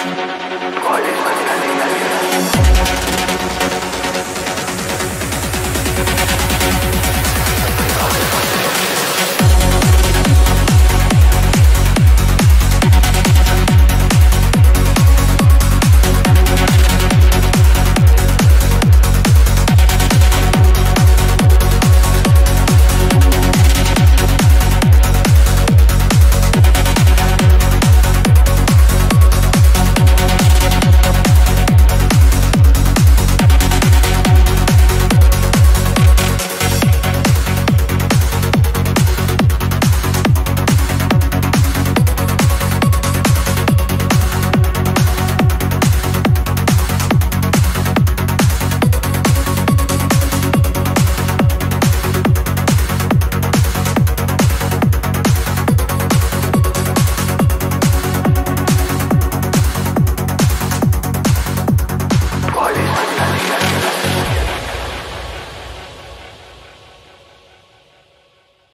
Quiet.